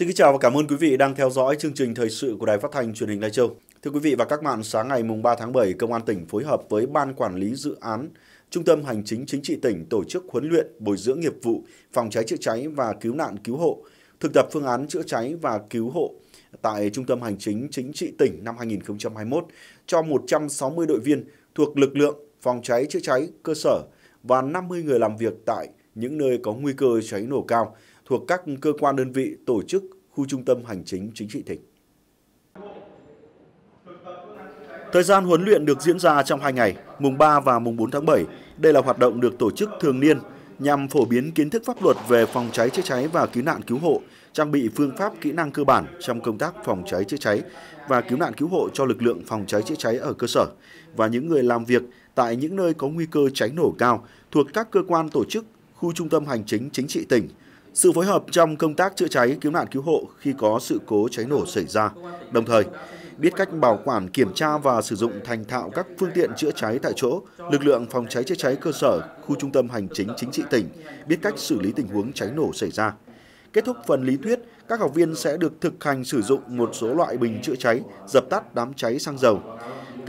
Xin kính chào và cảm ơn quý vị đang theo dõi chương trình thời sự của Đài Phát thanh Truyền hình Lai Châu. Thưa quý vị và các bạn, sáng ngày mùng 3 tháng 7, Công an tỉnh phối hợp với Ban Quản lý Dự án Trung tâm Hành chính Chính trị tỉnh tổ chức huấn luyện, bồi dưỡng nghiệp vụ, phòng cháy chữa cháy và cứu nạn cứu hộ, thực tập phương án chữa cháy và cứu hộ tại Trung tâm Hành chính Chính trị tỉnh năm 2021 cho 160 đội viên thuộc lực lượng phòng cháy chữa cháy cơ sở và 50 người làm việc tại những nơi có nguy cơ cháy nổ cao thuộc các cơ quan đơn vị tổ chức khu trung tâm hành chính chính trị tỉnh. Thời gian huấn luyện được diễn ra trong 2 ngày, mùng 3 và mùng 4 tháng 7. Đây là hoạt động được tổ chức thường niên nhằm phổ biến kiến thức pháp luật về phòng cháy chữa cháy và cứu nạn cứu hộ, trang bị phương pháp kỹ năng cơ bản trong công tác phòng cháy chữa cháy và cứu nạn cứu hộ cho lực lượng phòng cháy chữa cháy ở cơ sở và những người làm việc tại những nơi có nguy cơ cháy nổ cao thuộc các cơ quan tổ chức, khu trung tâm hành chính chính trị tỉnh, sự phối hợp trong công tác chữa cháy cứu nạn cứu hộ khi có sự cố cháy nổ xảy ra. Đồng thời, biết cách bảo quản, kiểm tra và sử dụng thành thạo các phương tiện chữa cháy tại chỗ, lực lượng phòng cháy chữa cháy cơ sở, khu trung tâm hành chính chính trị tỉnh biết cách xử lý tình huống cháy nổ xảy ra. Kết thúc phần lý thuyết, các học viên sẽ được thực hành sử dụng một số loại bình chữa cháy, dập tắt đám cháy xăng dầu,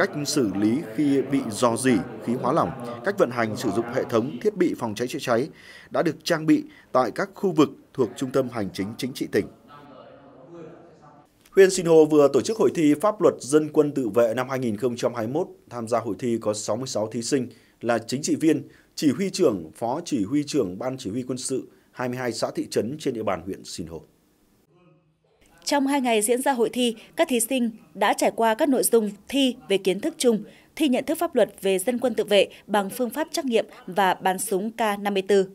cách xử lý khi bị dò dỉ khí hóa lỏng, cách vận hành sử dụng hệ thống thiết bị phòng cháy chữa cháy đã được trang bị tại các khu vực thuộc Trung tâm Hành chính Chính trị tỉnh. Huyện Sinh Hồ vừa tổ chức hội thi Pháp luật dân quân tự vệ năm 2021. Tham gia hội thi có 66 thí sinh là chính trị viên, chỉ huy trưởng, phó chỉ huy trưởng Ban Chỉ huy quân sự 22 xã thị trấn trên địa bàn huyện Sinh Hồ. Trong hai ngày diễn ra hội thi, các thí sinh đã trải qua các nội dung thi về kiến thức chung, thi nhận thức pháp luật về dân quân tự vệ bằng phương pháp trắc nghiệm và bắn súng K54.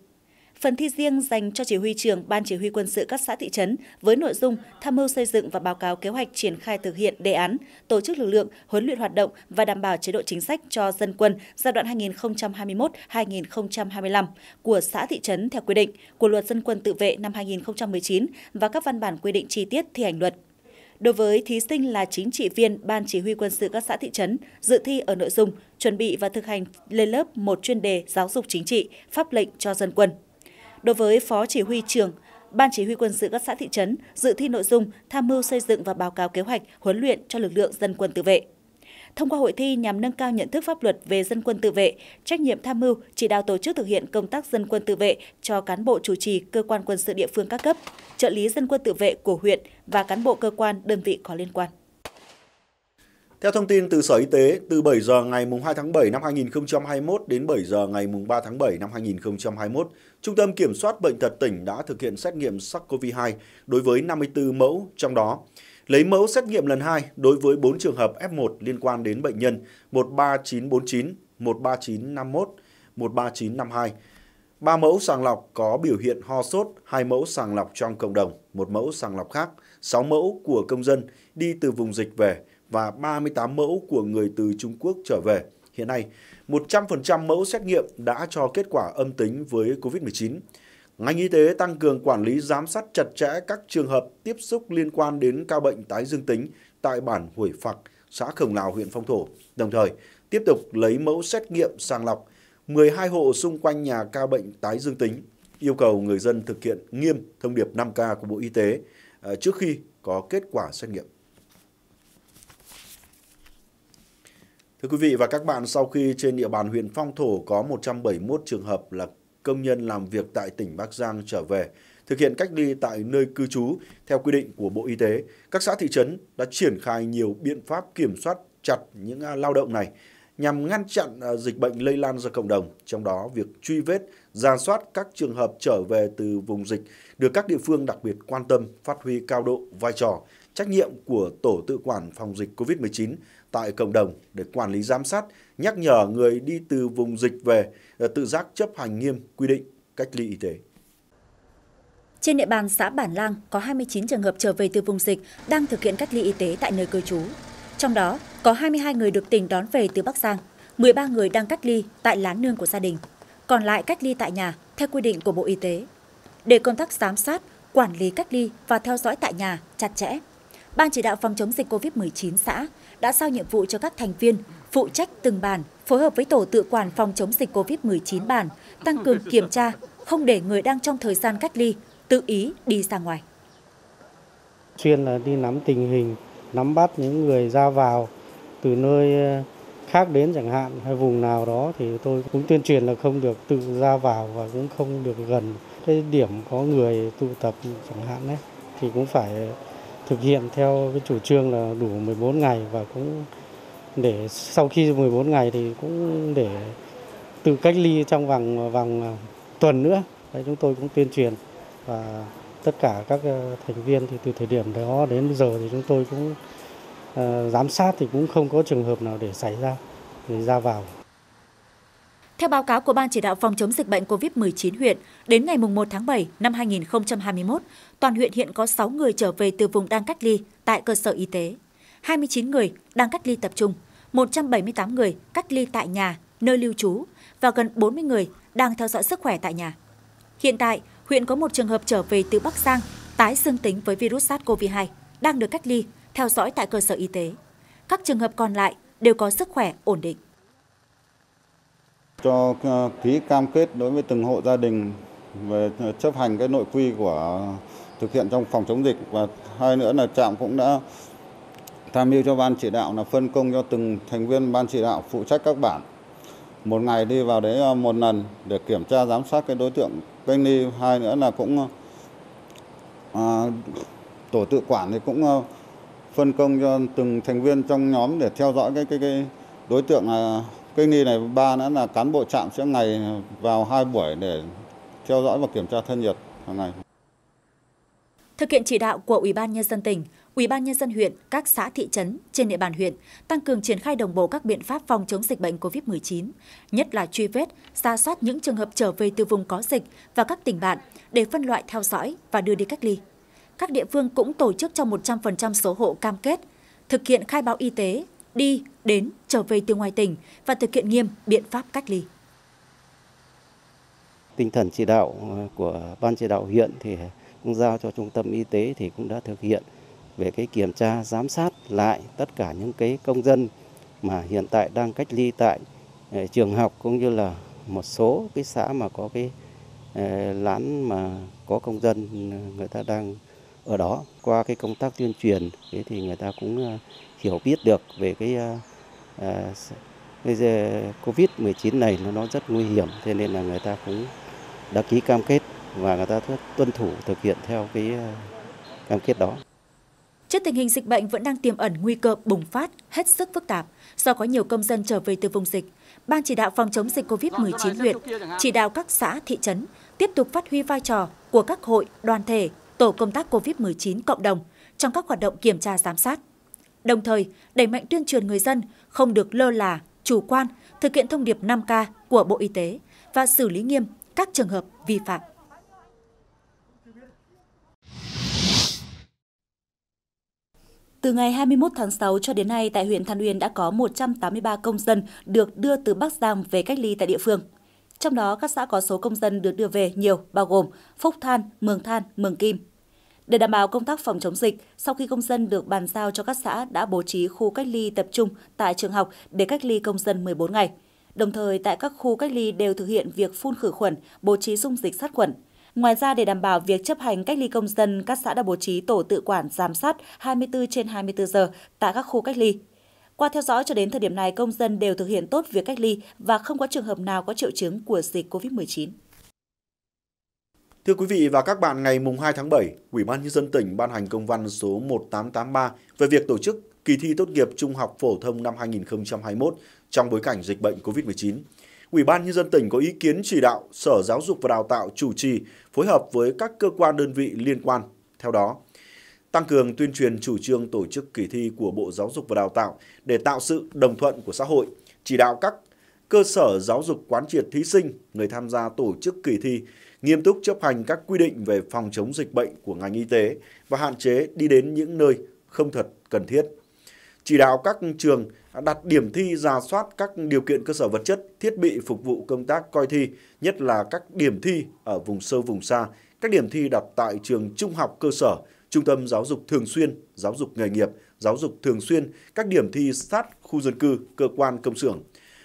Phần thi riêng dành cho chỉ huy trưởng Ban Chỉ huy quân sự các xã thị trấn với nội dung tham mưu xây dựng và báo cáo kế hoạch triển khai thực hiện đề án, tổ chức lực lượng, huấn luyện hoạt động và đảm bảo chế độ chính sách cho dân quân giai đoạn 2021-2025 của xã thị trấn theo quy định của Luật Dân quân tự vệ năm 2019 và các văn bản quy định chi tiết thi hành luật. Đối với thí sinh là chính trị viên Ban Chỉ huy quân sự các xã thị trấn, dự thi ở nội dung chuẩn bị và thực hành lên lớp một chuyên đề giáo dục chính trị, pháp lệnh cho dân quân. Đối với Phó Chỉ huy trưởng, Ban Chỉ huy quân sự các xã thị trấn dự thi nội dung tham mưu xây dựng và báo cáo kế hoạch huấn luyện cho lực lượng dân quân tự vệ. Thông qua hội thi nhằm nâng cao nhận thức pháp luật về dân quân tự vệ, trách nhiệm tham mưu, chỉ đạo tổ chức thực hiện công tác dân quân tự vệ cho cán bộ chủ trì cơ quan quân sự địa phương các cấp, trợ lý dân quân tự vệ của huyện và cán bộ cơ quan đơn vị có liên quan. Theo thông tin từ Sở Y tế, từ 7 giờ ngày 2 tháng 7 năm 2021 đến 7 giờ ngày 3 tháng 7 năm 2021, Trung tâm Kiểm soát Bệnh tật tỉnh đã thực hiện xét nghiệm SARS-CoV-2 đối với 54 mẫu, trong đó lấy mẫu xét nghiệm lần 2 đối với 4 trường hợp F1 liên quan đến bệnh nhân 13949, 13951, 13952. 3 mẫu sàng lọc có biểu hiện ho sốt, 2 mẫu sàng lọc trong cộng đồng, 1 mẫu sàng lọc khác, 6 mẫu của công dân đi từ vùng dịch về và 38 mẫu của người từ Trung Quốc trở về. Hiện nay, 100% mẫu xét nghiệm đã cho kết quả âm tính với COVID-19. Ngành y tế tăng cường quản lý giám sát chặt chẽ các trường hợp tiếp xúc liên quan đến ca bệnh tái dương tính tại bản Hủy Phạc, xã Khổng Lào, huyện Phong Thổ. Đồng thời, tiếp tục lấy mẫu xét nghiệm sàng lọc 12 hộ xung quanh nhà ca bệnh tái dương tính, yêu cầu người dân thực hiện nghiêm thông điệp 5K của Bộ Y tế ờ, trước khi có kết quả xét nghiệm. Thưa quý vị và các bạn, sau khi trên địa bàn huyện Phong Thổ có 171 trường hợp là công nhân làm việc tại tỉnh Bắc Giang trở về, thực hiện cách ly tại nơi cư trú theo quy định của Bộ Y tế, các xã thị trấn đã triển khai nhiều biện pháp kiểm soát chặt những à, lao động này nhằm ngăn chặn à, dịch bệnh lây lan ra cộng đồng, trong đó việc truy vết, ra soát các trường hợp trở về từ vùng dịch được các địa phương đặc biệt quan tâm, phát huy cao độ vai trò, trách nhiệm của tổ tự quản phòng dịch COVID-19 tại cộng đồng để quản lý giám sát, nhắc nhở người đi từ vùng dịch về ờ, tự giác chấp hành nghiêm quy định cách ly y tế. Trên địa bàn xã Bản Lang có 29 trường hợp trở về từ vùng dịch đang thực hiện cách ly y tế tại nơi cư trú. Trong đó, có 22 người được tỉnh đón về từ Bắc Giang, 13 người đang cách ly tại lán nương của gia đình, còn lại cách ly tại nhà theo quy định của Bộ Y tế. Để công tác giám sát, quản lý cách ly và theo dõi tại nhà chặt chẽ, Ban chỉ đạo phòng chống dịch COVID-19 xã đã giao nhiệm vụ cho các thành viên phụ trách từng bản, phối hợp với tổ tự quản phòng chống dịch COVID-19 bản, tăng cường kiểm tra, không để người đang trong thời gian cách ly tự ý đi ra ngoài. Chuyên là đi nắm tình hình, nắm bắt những người ra vào từ nơi ờ, khác đến chẳng hạn hay vùng nào đó thì tôi cũng tuyên truyền là không được tự ra vào và cũng không được gần cái điểm có người tụ tập chẳng hạn đấy thì cũng phải thực hiện theo cái chủ trương là đủ 14 ngày và cũng để sau khi 14 ngày thì cũng để tự cách ly trong vòng vòng à, tuần nữa. Đấy, chúng tôi cũng tuyên truyền và tất cả các à, thành viên thì từ thời điểm đó đến giờ thì chúng tôi cũng uh, giám sát thì cũng không có trường hợp nào để xảy ra để ra vào. Theo báo cáo của Ban chỉ đạo phòng chống dịch bệnh COVID-19 huyện, đến ngày 1 tháng 7 năm 2021, toàn huyện hiện có 6 người trở về từ vùng đang cách ly tại cơ sở y tế, 29 người đang cách ly tập trung, 178 người cách ly tại nhà, nơi lưu trú và gần 40 người đang theo dõi sức khỏe tại nhà. Hiện tại, huyện có một trường hợp trở về từ Bắc Giang tái dương tính với virus SARS-CoV-2 đang được cách ly, theo dõi tại cơ sở y tế. Các trường hợp còn lại đều có sức khỏe ổn định. Cho ờ, ký cam kết đối với từng hộ gia đình về ờ, chấp hành cái nội quy của thực hiện trong phòng chống dịch. Và hai nữa là trạm cũng đã tham mưu cho ban chỉ đạo là phân công cho từng thành viên ban chỉ đạo phụ trách các bản. Một ngày đi vào đấy ờ, một lần để kiểm tra giám sát cái đối tượng cách ly. Hai nữa là cũng à, tổ tự quản thì cũng phân công cho từng thành viên trong nhóm để theo dõi cái cái, cái đối tượng là cách ly này ba nữa là cán bộ trạm sẽ ngày vào hai buổi để theo dõi và kiểm tra thân nhiệt hàng ngày. Thực hiện chỉ đạo của Ủy ban nhân dân tỉnh, Ủy ban nhân dân huyện, các xã thị trấn trên địa bàn huyện tăng cường triển khai đồng bộ các biện pháp phòng chống dịch bệnh COVID-19, nhất là truy vết, ra soát những trường hợp trở về từ vùng có dịch và các tỉnh bạn để phân loại theo dõi và đưa đi cách ly. Các địa phương cũng tổ chức cho 100% số hộ cam kết thực hiện khai báo y tế, đi, đến, trở về từ ngoài tỉnh và thực hiện nghiêm biện pháp cách ly. Tinh thần chỉ đạo ờ, của ban chỉ đạo huyện thì cũng giao cho trung tâm y tế thì cũng đã thực hiện về cái kiểm tra giám sát lại tất cả những cái công dân mà hiện tại đang cách ly tại ờ, trường học cũng như là một số cái xã mà có cái ờ, lán mà có công dân người ta đang ở đó qua cái công tác tuyên truyền thế thì người ta cũng ờ, hiểu biết được về cái ờ, ờ, cái covid 19 này nó rất nguy hiểm cho nên là người ta cũng đã ký cam kết và người ta tuân thủ thực hiện theo cái cam kết đó. Trước tình hình dịch bệnh vẫn đang tiềm ẩn nguy cơ bùng phát hết sức phức tạp do có nhiều công dân trở về từ vùng dịch, Ban chỉ đạo phòng chống dịch COVID-19 huyện chỉ đạo các xã, thị trấn tiếp tục phát huy vai trò của các hội, đoàn thể, tổ công tác COVID-19 cộng đồng trong các hoạt động kiểm tra giám sát. Đồng thời, đẩy mạnh tuyên truyền người dân không được lơ là, chủ quan, thực hiện thông điệp 5K của Bộ Y tế và xử lý nghiêm các trường hợp vi phạm. Từ ngày 21 tháng 6 cho đến nay, tại huyện Than Uyên đã có 183 công dân được đưa từ Bắc Giang về cách ly tại địa phương. Trong đó, các xã có số công dân được đưa về nhiều, bao gồm Phúc Than, Mường Than, Mường Kim. Để đảm bảo công tác phòng chống dịch, sau khi công dân được bàn giao cho các xã đã bố trí khu cách ly tập trung tại trường học để cách ly công dân 14 ngày. Đồng thời, tại các khu cách ly đều thực hiện việc phun khử khuẩn, bố trí dung dịch sát khuẩn, Ngoài ra, để đảm bảo việc chấp hành cách ly công dân, các xã đã bố trí tổ tự quản giám sát 24 trên 24 giờ tại các khu cách ly. Qua theo dõi cho đến thời điểm này, công dân đều thực hiện tốt việc cách ly và không có trường hợp nào có triệu chứng của dịch COVID-19. Thưa quý vị và các bạn, ngày 2 tháng 7, Ủy ban Nhân dân tỉnh ban hành công văn số 1883 về việc tổ chức kỳ thi tốt nghiệp trung học phổ thông năm 2021 trong bối cảnh dịch bệnh COVID-19. Ủy ban Nhân dân tỉnh có ý kiến chỉ đạo Sở Giáo dục và Đào tạo chủ trì phối hợp với các cơ quan đơn vị liên quan. Theo đó, tăng cường tuyên truyền chủ trương tổ chức kỳ thi của Bộ Giáo dục và Đào tạo để tạo sự đồng thuận của xã hội, chỉ đạo các cơ sở giáo dục quán triệt thí sinh, người tham gia tổ chức kỳ thi nghiêm túc chấp hành các quy định về phòng chống dịch bệnh của ngành y tế và hạn chế đi đến những nơi không thật cần thiết. Chỉ đạo các trường đặt điểm thi ra soát các điều kiện cơ sở vật chất, thiết bị phục vụ công tác coi thi, nhất là các điểm thi ở vùng sâu vùng xa, các điểm thi đặt tại trường trung học cơ sở, trung tâm giáo dục thường xuyên, giáo dục nghề nghiệp, giáo dục thường xuyên, các điểm thi sát khu dân cư, cơ quan công xưởng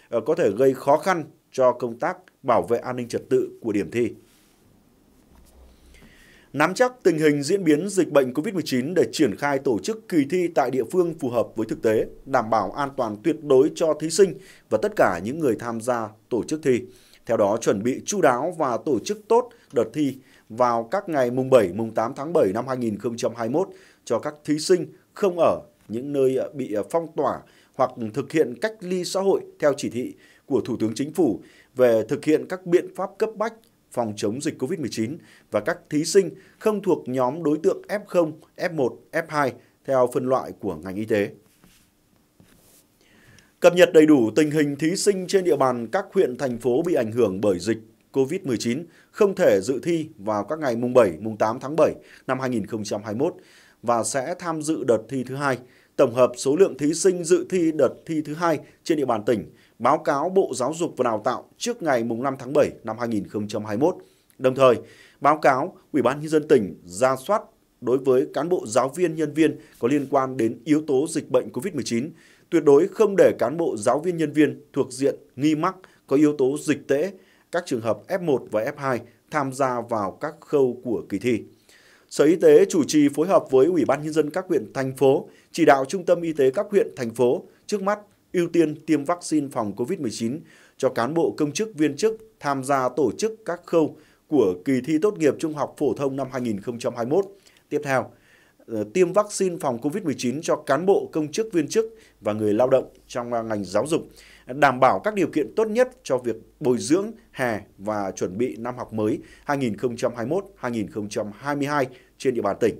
ờ, có thể gây khó khăn cho công tác bảo vệ an ninh trật tự của điểm thi. nắm chắc tình hình diễn biến dịch bệnh COVID-19 để triển khai tổ chức kỳ thi tại địa phương phù hợp với thực tế, đảm bảo an toàn tuyệt đối cho thí sinh và tất cả những người tham gia tổ chức thi. Theo đó, chuẩn bị chu đáo và tổ chức tốt đợt thi vào các ngày mùng 7, mùng 8 tháng 7 năm 2021 cho các thí sinh không ở những nơi ờ, bị ờ, phong tỏa hoặc thực hiện cách ly xã hội theo chỉ thị của Thủ tướng Chính phủ về thực hiện các biện pháp cấp bách phòng chống dịch COVID-19 và các thí sinh không thuộc nhóm đối tượng F0, F1, F2 theo phân loại của ngành y tế. Cập nhật đầy đủ tình hình thí sinh trên địa bàn các huyện, thành phố bị ảnh hưởng bởi dịch COVID-19 không thể dự thi vào các ngày mùng 7, mùng 8 tháng 7 năm 2021 và sẽ tham dự đợt thi thứ hai, tổng hợp số lượng thí sinh dự thi đợt thi thứ hai trên địa bàn tỉnh, báo cáo Bộ Giáo dục và Đào tạo trước ngày mùng 5 tháng 7 năm 2021. Đồng thời, báo cáo Ủy ban nhân dân tỉnh ra soát đối với cán bộ giáo viên nhân viên có liên quan đến yếu tố dịch bệnh COVID-19, tuyệt đối không để cán bộ giáo viên nhân viên thuộc diện nghi mắc có yếu tố dịch tễ, các trường hợp F1 và F2 tham gia vào các khâu của kỳ thi. Sở Y tế chủ trì phối hợp với Ủy ban Nhân dân các huyện, thành phố, chỉ đạo Trung tâm Y tế các huyện, thành phố trước mắt ưu tiên tiêm vaccine phòng COVID-19 cho cán bộ công chức viên chức tham gia tổ chức các khâu của kỳ thi tốt nghiệp trung học phổ thông năm 2021. Tiếp theo, ờ, tiêm vaccine phòng COVID-19 cho cán bộ công chức viên chức và người lao động trong à, ngành giáo dục, đảm bảo các điều kiện tốt nhất cho việc bồi dưỡng hè và chuẩn bị năm học mới 2021-2022 trên địa bàn tỉnh.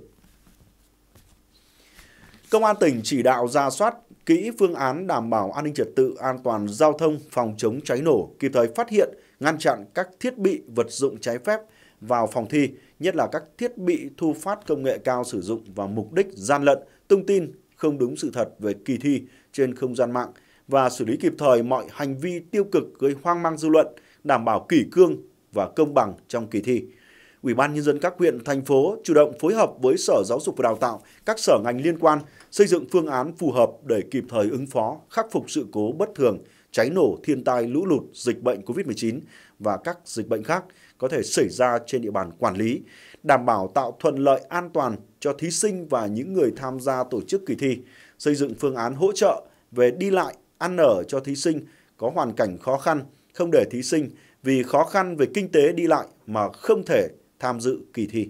Công an tỉnh chỉ đạo ra soát kỹ phương án đảm bảo an ninh trật tự, an toàn giao thông, phòng chống cháy nổ, kịp thời phát hiện, ngăn chặn các thiết bị vật dụng trái phép vào phòng thi, nhất là các thiết bị thu phát công nghệ cao sử dụng vào mục đích gian lận, tung tin không đúng sự thật về kỳ thi trên không gian mạng và xử lý kịp thời mọi hành vi tiêu cực gây hoang mang dư luận, đảm bảo kỷ cương và công bằng trong kỳ thi. Ủy ban nhân dân các huyện, thành phố chủ động phối hợp với Sở Giáo dục và Đào tạo, các sở ngành liên quan xây dựng phương án phù hợp để kịp thời ứng phó, khắc phục sự cố bất thường, cháy nổ, thiên tai, lũ lụt, dịch bệnh COVID-19 và các dịch bệnh khác có thể xảy ra trên địa bàn quản lý, đảm bảo tạo thuận lợi an toàn cho thí sinh và những người tham gia tổ chức kỳ thi, xây dựng phương án hỗ trợ về đi lại, ăn ở cho thí sinh có hoàn cảnh khó khăn, không để thí sinh vì khó khăn về kinh tế đi lại mà không thể tham dự kỳ thi.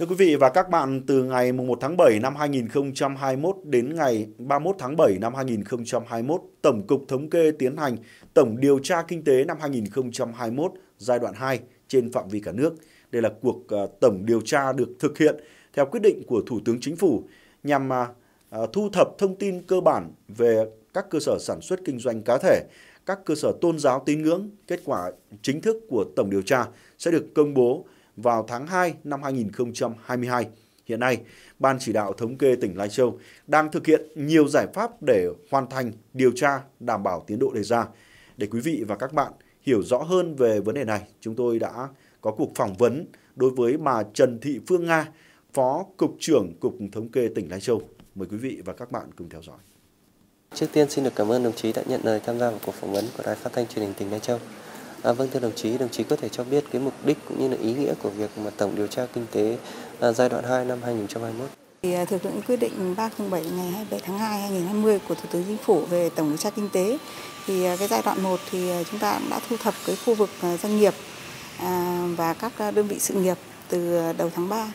Thưa quý vị và các bạn, từ ngày 1 tháng 7 năm 2021 đến ngày 31 tháng 7 năm 2021, Tổng cục Thống kê tiến hành tổng điều tra kinh tế năm 2021 giai đoạn 2 trên phạm vi cả nước. Đây là cuộc ờ, tổng điều tra được thực hiện theo quyết định của Thủ tướng Chính phủ nhằm à, à, thu thập thông tin cơ bản về các cơ sở sản xuất kinh doanh cá thể, các cơ sở tôn giáo tín ngưỡng. Kết quả chính thức của tổng điều tra sẽ được công bố vào tháng 2 năm 2022. Hiện nay, Ban chỉ đạo thống kê tỉnh Lai Châu đang thực hiện nhiều giải pháp để hoàn thành điều tra đảm bảo tiến độ đề ra. Để quý vị và các bạn hiểu rõ hơn về vấn đề này, chúng tôi đã có cuộc phỏng vấn đối với bà Trần Thị Phương Nga, Phó Cục trưởng Cục Thống kê tỉnh Lai Châu. Mời quý vị và các bạn cùng theo dõi. Trước tiên xin được cảm ơn đồng chí đã nhận lời tham gia vào cuộc phỏng vấn của Đài Phát thanh Truyền hình tỉnh Lai Châu. À, vâng thưa đồng chí, đồng chí có thể cho biết cái mục đích cũng như là ý nghĩa của việc mà tổng điều tra kinh tế à, giai đoạn 2 năm 2021. Thì à, thực hiện quyết định 307 ngày 27 tháng 2 2020 của Thủ tướng Chính phủ về tổng điều tra kinh tế. Thì à, cái giai đoạn 1 thì à, chúng ta đã thu thập cái khu vực doanh nghiệp và các đơn vị sự nghiệp từ đầu tháng 3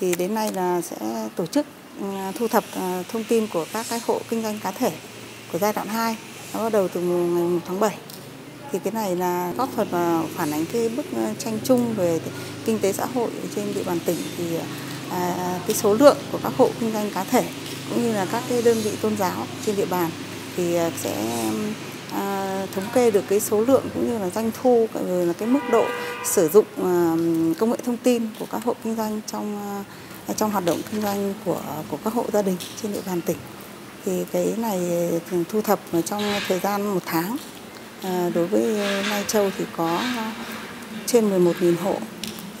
thì đến nay là sẽ tổ chức ừ, thu thập thông tin của các cái hộ kinh doanh cá thể của giai đoạn 2 nó bắt đầu từ ngày 1 tháng 7 thì cái này là góp phần vào phản ánh cái bức ờ, tranh chung về kinh tế xã hội trên địa bàn tỉnh. Thì à, cái số lượng của các hộ kinh doanh cá thể cũng như là các cái đơn vị tôn giáo trên địa bàn thì ờ, sẽ à, thống kê được cái số lượng cũng như là doanh thu rồi là cái mức độ sử dụng à, công nghệ thông tin của các hộ kinh doanh trong à, trong hoạt động kinh doanh của của các hộ gia đình trên địa bàn tỉnh. Thì cái này thu thập trong thời gian một tháng. À, đối với ờ, Lai Châu thì có ờ, trên 11.000 hộ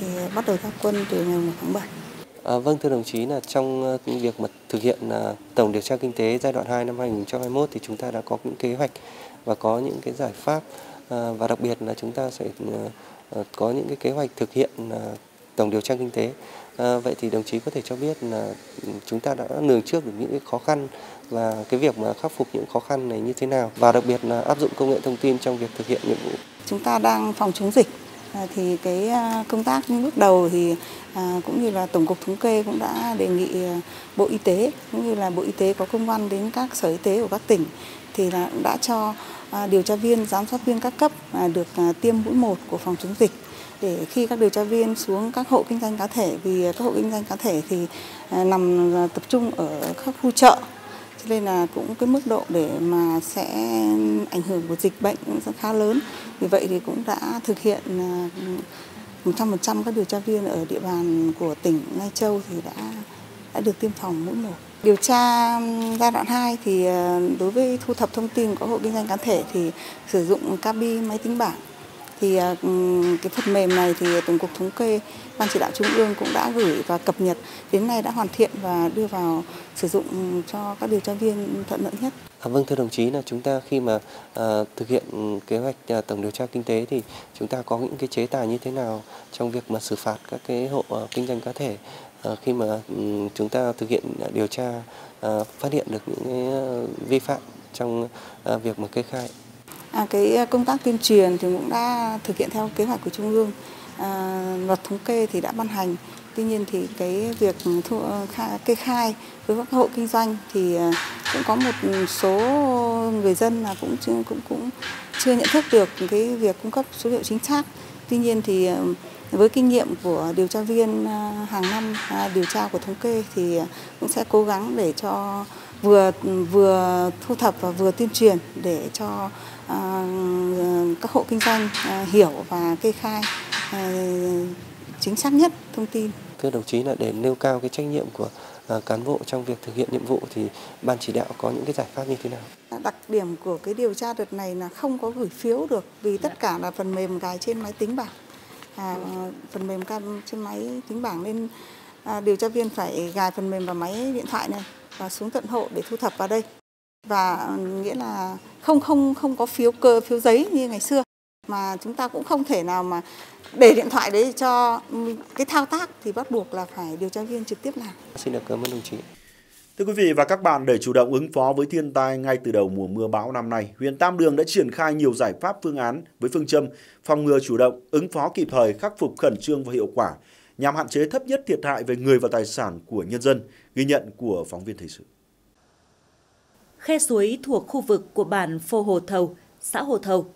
thì bắt đầu ra quân từ ngày 1 tháng 7. À, vâng thưa đồng chí là trong ờ, việc mà thực hiện à, tổng điều tra kinh tế giai đoạn 2 năm 2021 thì chúng ta đã có những kế hoạch và có những cái giải pháp à, và đặc biệt là chúng ta sẽ có những cái kế hoạch thực hiện à, tổng điều tra kinh tế. Ờ, vậy thì đồng chí có thể cho biết là chúng ta đã lường trước được những cái khó khăn và cái việc mà khắc phục những khó khăn này như thế nào? Và đặc biệt là áp dụng công nghệ thông tin trong việc thực hiện nhiệm vụ. Chúng ta đang phòng chống dịch. Ờ, thì cái ờ, công tác bước đầu thì cũng như là tổng cục thống kê cũng đã đề nghị bộ y tế cũng như là bộ y tế có công văn đến các sở y tế của các tỉnh thì là đã cho điều tra viên, giám sát viên các cấp được tiêm mũi một của phòng chống dịch để khi các điều tra viên xuống các hộ kinh doanh cá thể, vì các hộ kinh doanh cá thể thì à, nằm à, tập trung ở các khu chợ. Cho nên là cũng cái mức độ để mà sẽ ảnh hưởng của dịch bệnh cũng sẽ khá lớn. Vì vậy thì cũng đã thực hiện à, 100% các điều tra viên ở địa bàn của tỉnh Lai Châu thì đã đã được tiêm phòng mũi một. Điều tra giai đoạn 2 thì đối với thu thập thông tin của hộ kinh doanh cá thể thì sử dụng cabi máy tính bảng thì ờ, cái phần mềm này thì tổng cục thống kê ban chỉ đạo trung ương cũng đã gửi và cập nhật đến nay đã hoàn thiện và đưa vào sử dụng cho các điều tra viên thuận lợi nhất. À, vâng thưa đồng chí là chúng ta khi mà à, thực hiện kế hoạch à, tổng điều tra kinh tế thì chúng ta có những cái chế tài như thế nào trong việc mà xử phạt các cái hộ à, kinh doanh cá thể à, khi mà um, chúng ta thực hiện điều tra à, phát hiện được những cái vi phạm trong à, việc mà kê khai. À, cái à, công tác tuyên truyền thì cũng đã thực hiện theo kế hoạch của trung ương. À, luật thống kê thì đã ban hành. Tuy nhiên thì cái việc thu, à, khai, kê khai với các hộ kinh doanh thì à, cũng có một số người dân là cũng chưa, cũng cũng chưa nhận thức được cái việc cung cấp số liệu chính xác. Tuy nhiên thì với kinh nghiệm của điều tra viên hàng năm điều tra của thống kê thì cũng sẽ cố gắng để cho vừa vừa thu thập và vừa tuyên truyền để cho các hộ kinh doanh hiểu và kê khai chính xác nhất thông tin. Thưa đồng chí là để nêu cao cái trách nhiệm của cán bộ trong việc thực hiện nhiệm vụ thì ban chỉ đạo có những cái giải pháp như thế nào? Đặc điểm của cái điều tra đợt này là không có gửi phiếu được vì tất cả là phần mềm cài trên máy tính bảng. À, phần mềm trên máy tính bảng nên à, điều tra viên phải gài phần mềm vào máy điện thoại này và xuống tận hộ để thu thập vào đây và nghĩa là không không không có phiếu cơ phiếu giấy như ngày xưa mà chúng ta cũng không thể nào mà để điện thoại đấy cho cái thao tác thì bắt buộc là phải điều tra viên trực tiếp làm. Xin được cảm ơn đồng chí. Thưa quý vị và các bạn, để chủ động ứng phó với thiên tai ngay từ đầu mùa mưa bão năm nay, huyện Tam Đường đã triển khai nhiều giải pháp phương án với phương châm phòng ngừa chủ động, ứng phó kịp thời, khắc phục khẩn trương và hiệu quả nhằm hạn chế thấp nhất thiệt hại về người và tài sản của nhân dân, ghi nhận của phóng viên thời sự. Khe suối thuộc khu vực của bản Phô Hồ Thầu, xã Hồ Thầu,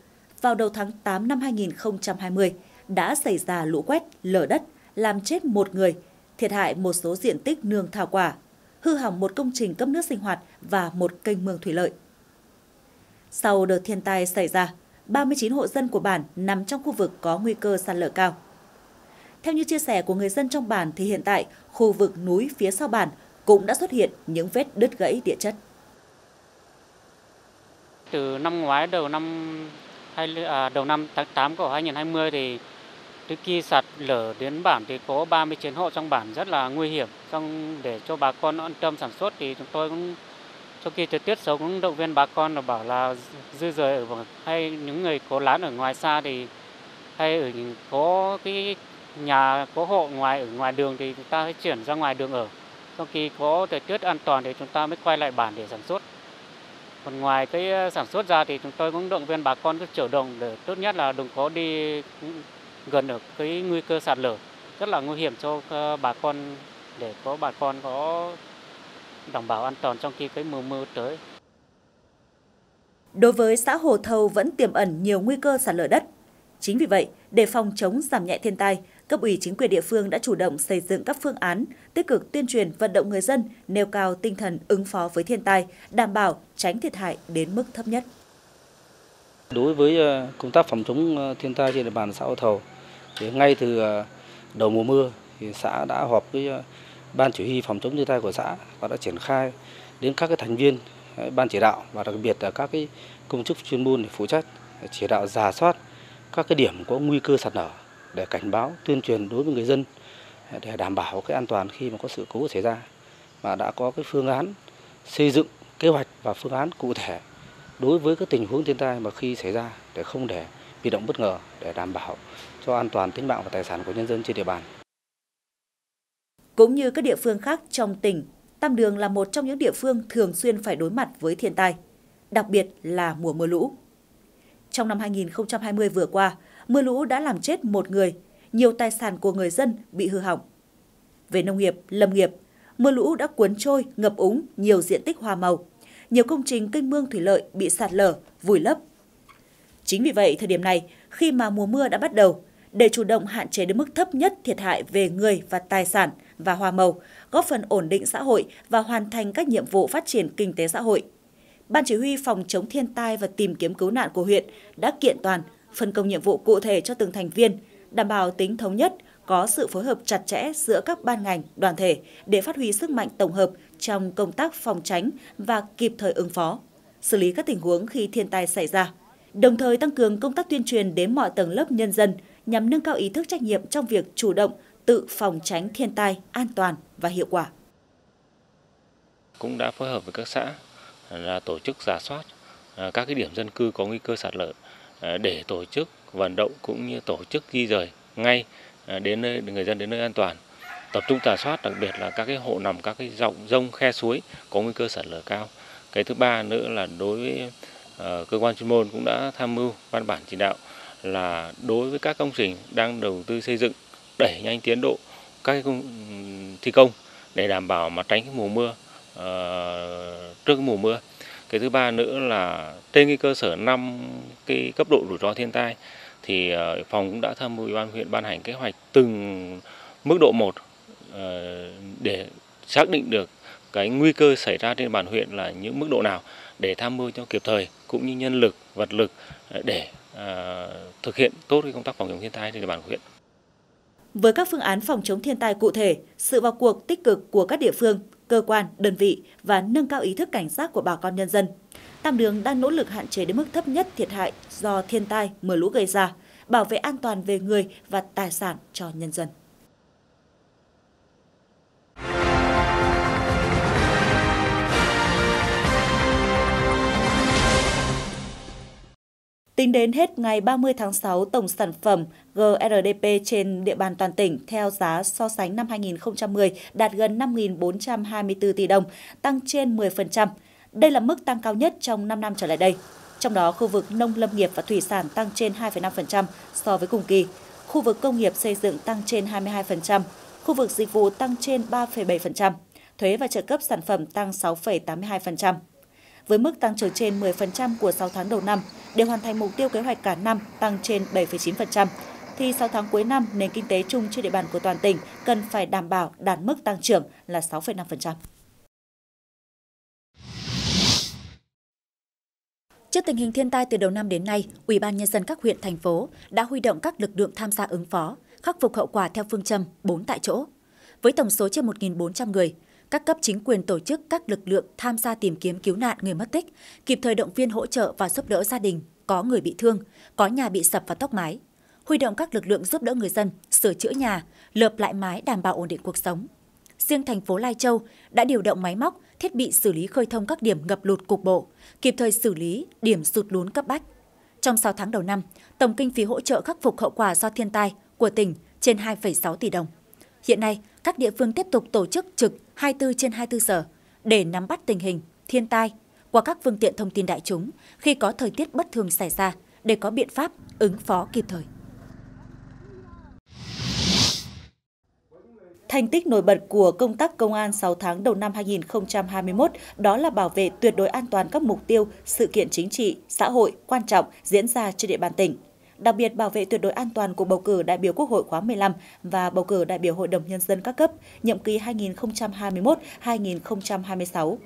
vào đầu tháng 8 năm 2020 đã xảy ra lũ quét, lở đất, làm chết một người, thiệt hại một số diện tích nương thảo quả, hư hỏng một công trình cấp nước sinh hoạt và một kênh mương thủy lợi. Sau đợt thiên tai xảy ra, 39 hộ dân của bản nằm trong khu vực có nguy cơ sạt lở cao. Theo như chia sẻ của người dân trong bản thì hiện tại khu vực núi phía sau bản cũng đã xuất hiện những vết đứt gãy địa chất. Từ năm ngoái đầu năm hai à, đầu năm tháng 8 của 2020 thì trước khi sạt lở đến bản thì có 39 hộ trong bản rất là nguy hiểm. Trong để cho bà con an tâm sản xuất thì chúng tôi cũng sau khi thời tiết xấu cũng động viên bà con là bảo là dư rời ở hay những người có lán ở ngoài xa thì hay ở có cái nhà có hộ ngoài ở ngoài đường thì chúng ta sẽ chuyển ra ngoài đường ở. Sau khi có thời tiết an toàn thì chúng ta mới quay lại bản để sản xuất. Còn ngoài cái ờ, sản xuất ra thì chúng tôi cũng động viên bà con cứ chủ động để tốt nhất là đừng có đi gần ở cái nguy cơ sạt lở rất là nguy hiểm cho ờ, bà con để có bà con có đảm bảo an toàn trong khi cái mùa mưa tới. Đối với xã Hồ Thầu vẫn tiềm ẩn nhiều nguy cơ sạt lở đất. Chính vì vậy, để phòng chống giảm nhẹ thiên tai, cấp ủy chính quyền địa phương đã chủ động xây dựng các phương án, tích cực tuyên truyền vận động người dân nêu cao tinh thần ứng phó với thiên tai, đảm bảo tránh thiệt hại đến mức thấp nhất. Đối với ờ, công tác phòng chống ờ, thiên tai trên địa bàn xã Ô Thầu, thì ngay từ ờ, đầu mùa mưa thì xã đã họp với ban chỉ huy phòng chống thiên tai của xã và đã triển khai đến các cái thành viên ban chỉ đạo và đặc biệt là các cái công chức chuyên môn để phụ trách chỉ đạo giả soát các cái điểm có nguy cơ sạt lở để cảnh báo tuyên truyền đối với người dân để đảm bảo cái an toàn khi mà có sự cố xảy ra và đã có cái phương án xây dựng kế hoạch và phương án cụ thể đối với các tình huống thiên tai mà khi xảy ra để không để bị động bất ngờ để đảm bảo cho an toàn tính mạng và tài sản của nhân dân trên địa bàn. Cũng như các địa phương khác trong tỉnh, Tam Đường là một trong những địa phương thường xuyên phải đối mặt với thiên tai, đặc biệt là mùa mưa lũ. Trong năm 2020 vừa qua, mưa lũ đã làm chết một người, nhiều tài sản của người dân bị hư hỏng. Về nông nghiệp, lâm nghiệp, mưa lũ đã cuốn trôi, ngập úng nhiều diện tích hoa màu. Nhiều công trình kênh mương thủy lợi bị sạt lở, vùi lấp. Chính vì vậy, thời điểm này, khi mà mùa mưa đã bắt đầu, để chủ động hạn chế đến mức thấp nhất thiệt hại về người và tài sản và hoa màu, góp phần ổn định xã hội và hoàn thành các nhiệm vụ phát triển kinh tế xã hội. Ban chỉ huy phòng chống thiên tai và tìm kiếm cứu nạn của huyện đã kiện toàn, phân công nhiệm vụ cụ thể cho từng thành viên, đảm bảo tính thống nhất, có sự phối hợp chặt chẽ giữa các ban ngành, đoàn thể để phát huy sức mạnh tổng hợp trong công tác phòng tránh và kịp thời ứng phó, xử lý các tình huống khi thiên tai xảy ra. Đồng thời tăng cường công tác tuyên truyền đến mọi tầng lớp nhân dân nhằm nâng cao ý thức trách nhiệm trong việc chủ động tự phòng tránh thiên tai an toàn và hiệu quả. Cũng đã phối hợp với các xã là tổ chức giả soát à, các cái điểm dân cư có nguy cơ sạt lở Ờ, để tổ chức vận động cũng như tổ chức di rời ngay ờ, đến nơi người dân đến nơi an toàn. Tập trung giả soát đặc biệt là các cái hộ nằm các cái dòng rông khe suối có nguy cơ sạt lở cao. Cái thứ ba nữa là đối với uh, cơ quan chuyên môn cũng đã tham mưu văn bản chỉ đạo là đối với các công trình đang đầu tư xây dựng đẩy nhanh tiến độ các công thi công để đảm bảo mà tránh cái mùa mưa uh, trước cái mùa mưa. Cái thứ ba nữa là trên cái cơ sở năm cái cấp độ rủi ro thiên tai thì ờ, phòng cũng đã tham mưu ủy ban huyện ban hành kế hoạch từng mức độ một ờ, để xác định được cái nguy cơ xảy ra trên bàn huyện là những mức độ nào để tham mưu cho kịp thời cũng như nhân lực vật lực ờ, để thực hiện tốt cái công tác phòng chống thiên tai trên địa bàn huyện. Với các phương án phòng chống thiên tai cụ thể, sự vào cuộc tích cực của các địa phương, cơ quan, đơn vị và nâng cao ý thức cảnh giác của bà con nhân dân. Tam Đường đang nỗ lực hạn chế đến mức thấp nhất thiệt hại do thiên tai, mưa lũ gây ra, bảo vệ an toàn về người và tài sản cho nhân dân. Tính đến hết ngày 30 tháng 6, tổng sản phẩm GRDP trên địa bàn toàn tỉnh theo giá so sánh năm 2010 đạt gần 5.424 tỷ đồng, tăng trên 10%. Đây là mức tăng cao nhất trong 5 năm trở lại đây. Trong đó, khu vực nông lâm nghiệp và thủy sản tăng trên 2,5% so với cùng kỳ, khu vực công nghiệp xây dựng tăng trên 22%, khu vực dịch vụ tăng trên 3,7%, thuế và trợ cấp sản phẩm tăng 6,82%. Với mức tăng trưởng trên 10% của 6 tháng đầu năm, để hoàn thành mục tiêu kế hoạch cả năm tăng trên 7,9%, thì 6 tháng cuối năm, nền kinh tế chung trên địa bàn của toàn tỉnh cần phải đảm bảo đạt mức tăng trưởng là 6,5%. Trước tình hình thiên tai từ đầu năm đến nay, Ủy ban nhân dân các huyện thành phố đã huy động các lực lượng tham gia ứng phó, khắc phục hậu quả theo phương châm 4 tại chỗ. Với tổng số trên 1.400 người, các cấp chính quyền tổ chức các lực lượng tham gia tìm kiếm cứu nạn người mất tích, kịp thời động viên hỗ trợ và giúp đỡ gia đình có người bị thương, có nhà bị sập và tốc mái, huy động các lực lượng giúp đỡ người dân sửa chữa nhà, lợp lại mái đảm bảo ổn định cuộc sống. Riêng thành phố Lai Châu đã điều động máy móc, thiết bị xử lý khơi thông các điểm ngập lụt cục bộ, kịp thời xử lý điểm sụt lún cấp bách. Trong 6 tháng đầu năm, tổng kinh phí hỗ trợ khắc phục hậu quả do thiên tai của tỉnh trên 2,6 tỷ đồng. Hiện nay, các địa phương tiếp tục tổ chức trực 24 trên 24 giờ để nắm bắt tình hình, thiên tai qua các phương tiện thông tin đại chúng khi có thời tiết bất thường xảy ra để có biện pháp ứng phó kịp thời. Thành tích nổi bật của công tác công an 6 tháng đầu năm 2021 đó là bảo vệ tuyệt đối an toàn các mục tiêu, sự kiện chính trị, xã hội quan trọng diễn ra trên địa bàn tỉnh đặc biệt bảo vệ tuyệt đối an toàn cuộc bầu cử đại biểu Quốc hội khóa 15 và bầu cử đại biểu Hội đồng Nhân dân các cấp, nhiệm kỳ 2021-2026.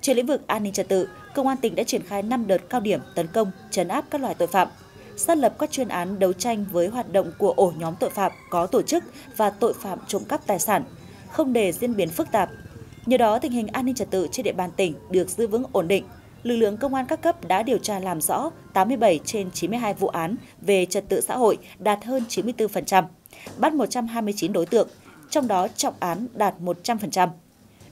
Trên lĩnh vực an ninh trật tự, Công an tỉnh đã triển khai 5 đợt cao điểm tấn công, trấn áp các loại tội phạm, xác lập các chuyên án đấu tranh với hoạt động của ổ nhóm tội phạm có tổ chức và tội phạm trộm cắp tài sản, không để diễn biến phức tạp. Nhờ đó, tình hình an ninh trật tự trên địa bàn tỉnh được giữ vững ổn định, lực lượng công an các cấp đã điều tra làm rõ 87 trên 92 vụ án về trật tự xã hội đạt hơn 94%, bắt 129 đối tượng, trong đó trọng án đạt 100%.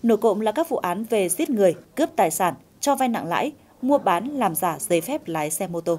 Nổi cộng là các vụ án về giết người, cướp tài sản, cho vay nặng lãi, mua bán làm giả giấy phép lái xe mô tô.